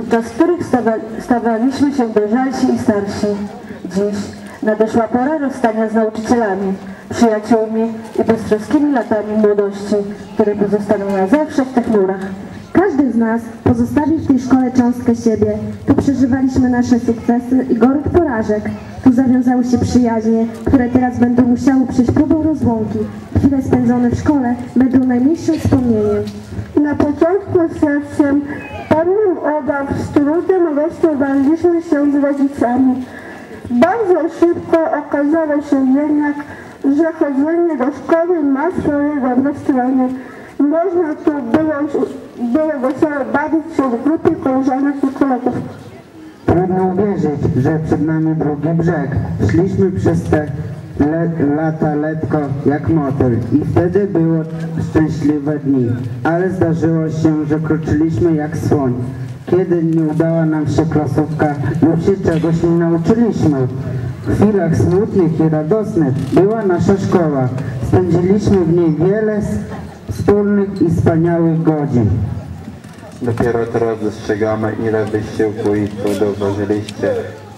podczas których stawa, stawaliśmy się dojrzalsi i starsi. Dziś nadeszła pora rozstania z nauczycielami, przyjaciółmi i beztroskimi latami młodości, które pozostaną na zawsze w tych murach. Każdy z nas pozostawił w tej szkole cząstkę siebie. Tu przeżywaliśmy nasze sukcesy i gorych porażek. Tu zawiązały się przyjaźnie, które teraz będą musiały przejść próbą rozłąki. Chwile spędzone w szkole będą najmniejszym wspomnieniem. Na początku sercem pełnym obaw, z trudem rozstawaliśmy się z rodzicami. Bardzo szybko okazało się jednak, że chodzenie do szkoły ma swoje dobre strony. Można tu było, było wesoło bawić się w grupie koleżanek i kolegów. Trudno uwierzyć, że przed nami drugi brzeg. Szliśmy przez te le lata letko jak motyl i wtedy było szczęśliwe dni, ale zdarzyło się, że kroczyliśmy jak słoń. Kiedy nie udała nam się klasówka lub się czegoś nie nauczyliśmy. W chwilach smutnych i radosnych była nasza szkoła. Spędziliśmy w niej wiele wspólnych i wspaniałych godzin. Dopiero teraz dostrzegamy, ile wysiłku i trudu włożyliście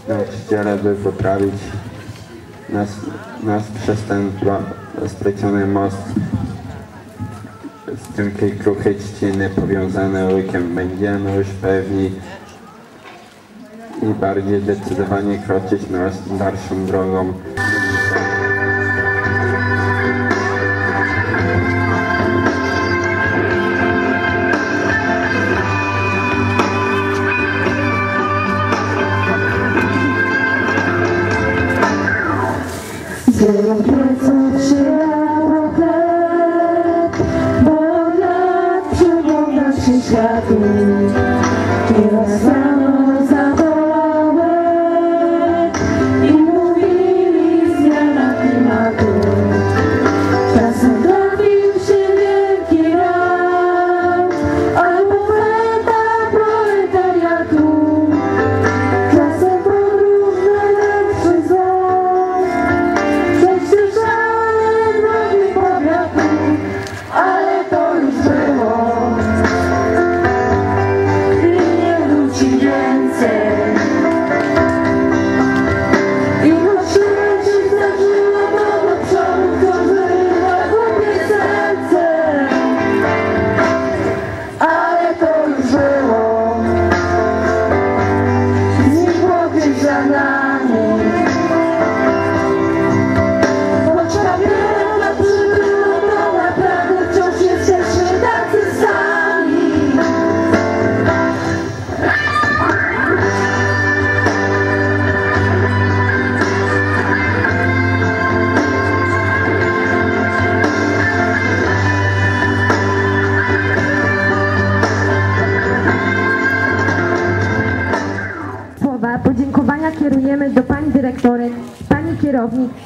nauczyciele, by poprawić nas, nas przez ten stracony most z cienkiej kruchej trzciny powiązane łykiem. Będziemy już pewni i bardziej zdecydowanie kroczyć nas dalszą drogą. Santiago.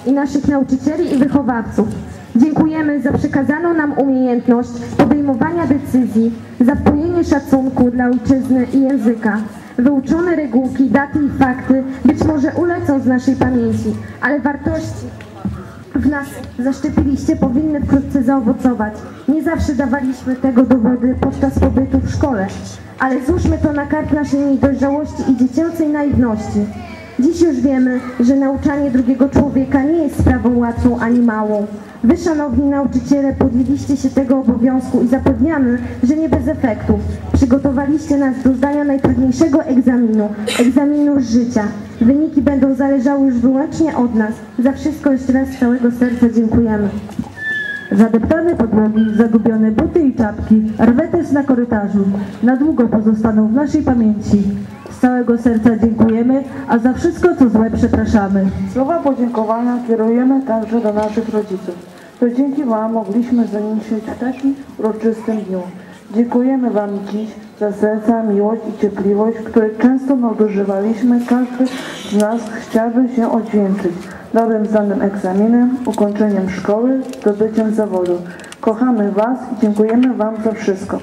I naszych nauczycieli i wychowawców. Dziękujemy za przekazaną nam umiejętność podejmowania decyzji, za wpojenie szacunku dla ojczyzny i języka. Wyuczone regułki, daty i fakty być może ulecą z naszej pamięci, ale wartości w nas zaszczepiliście, powinny wkrótce zaowocować. Nie zawsze dawaliśmy tego dowody podczas pobytu w szkole, ale złóżmy to na karb naszej niedojrzałości i dziecięcej naiwności. Dziś już wiemy, że nauczanie drugiego człowieka nie jest sprawą łatwą ani małą. Wy, szanowni nauczyciele, podjęliście się tego obowiązku i zapewniamy, że nie bez efektów. Przygotowaliście nas do zdania najtrudniejszego egzaminu, egzaminu życia. Wyniki będą zależały już wyłącznie od nas. Za wszystko jeszcze raz z całego serca dziękujemy. Zadeptane podłogi, zagubione buty i czapki, rwetes na korytarzu na długo pozostaną w naszej pamięci. Z całego serca dziękujemy, a za wszystko co złe przepraszamy. Słowa podziękowania kierujemy także do naszych rodziców. To dzięki Wam mogliśmy zaniesieć w takim uroczystym dniu. Dziękujemy Wam dziś za serca, miłość i cierpliwość, której często nadużywaliśmy. Każdy z nas chciałby się odwdzięczyć dobrym zdanym egzaminem, ukończeniem szkoły, zdobyciem zawodu. Kochamy Was i dziękujemy Wam za wszystko.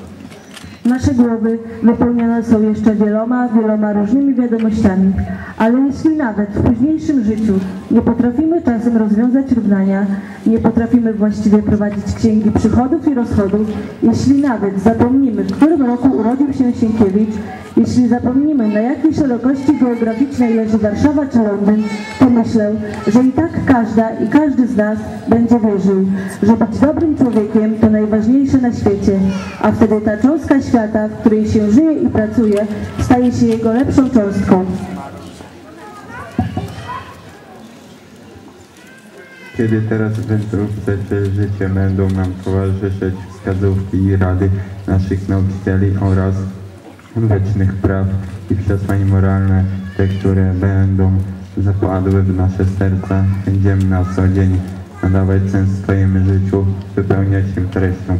Nasze głowy wypełnione są jeszcze wieloma, wieloma różnymi wiadomościami, ale jeśli nawet w późniejszym życiu nie potrafimy czasem rozwiązać równania, nie potrafimy właściwie prowadzić księgi przychodów i rozchodów, jeśli nawet zapomnimy, w którym roku urodził się Sienkiewicz, jeśli zapomnimy, na jakiej szerokości geograficznej leży Warszawa czy Londyn, to myślę, że i tak każda i każdy z nas będzie wierzył, że być dobrym człowiekiem to najważniejsze na świecie, a wtedy ta cząstka w której się żyje i pracuje, staje się jego lepszą cząstką. Kiedy teraz w wędrówce przez życie będą nam towarzyszyć wskazówki i rady naszych nauczycieli oraz wiecznych praw i przesłań moralne, te, które będą zapadły w nasze serca, będziemy na co dzień nadawać sens swojemu życiu, wypełniać się treścią.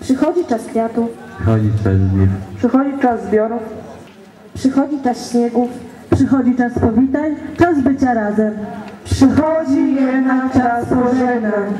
Przychodzi czas kwiatów, Chodzi czas żniw, Przychodzi czas zbiorów, przychodzi czas śniegów, Przychodzi czas powitań, czas bycia razem. Przychodzi jednak czas pożegnań.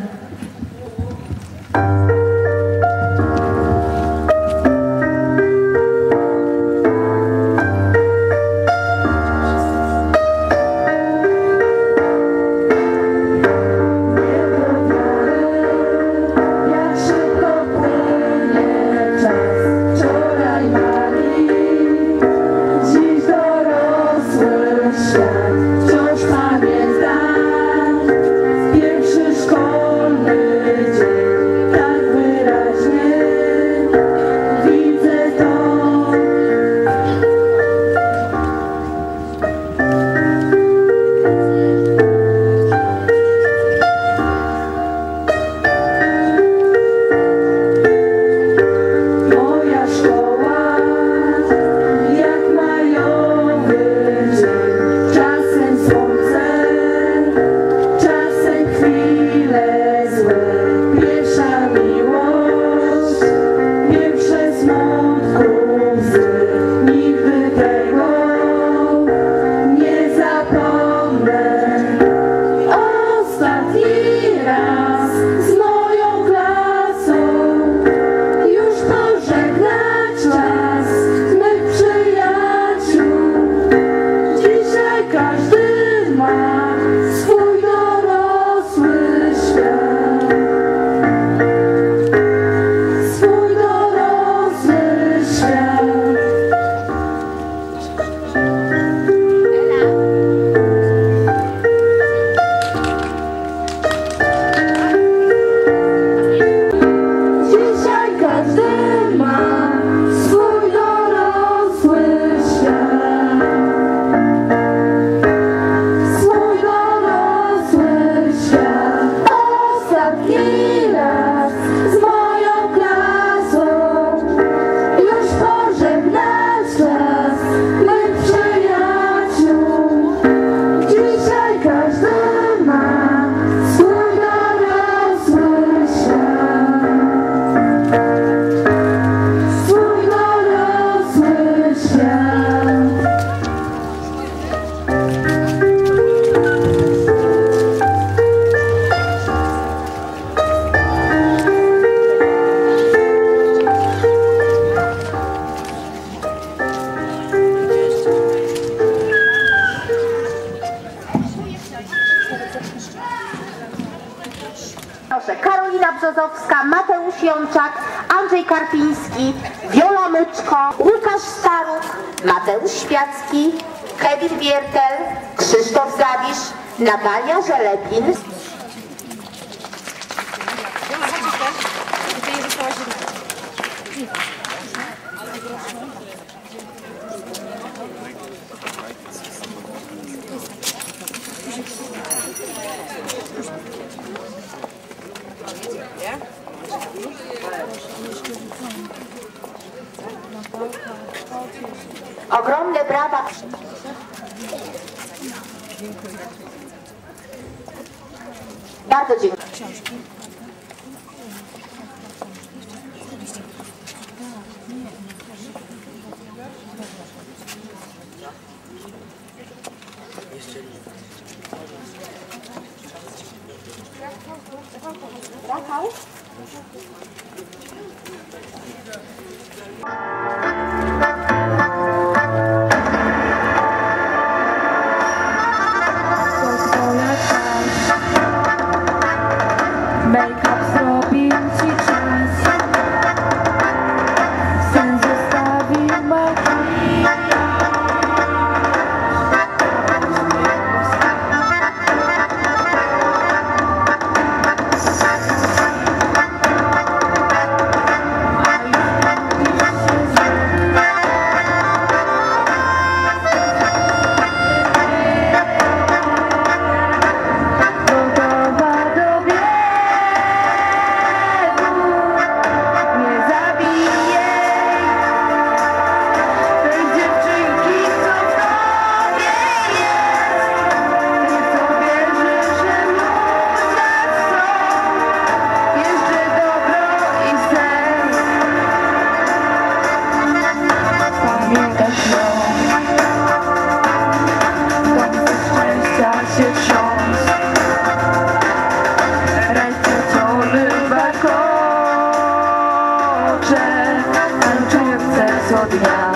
Brzozowska, Mateusz Jączak, Andrzej Karpiński, Wiola Myczko, Łukasz Staruk, Mateusz Świacki, Kevin Wiertel, Krzysztof Zawisz, Natalia Żelepin. Bardzo dziękuję. Rafał? 多啊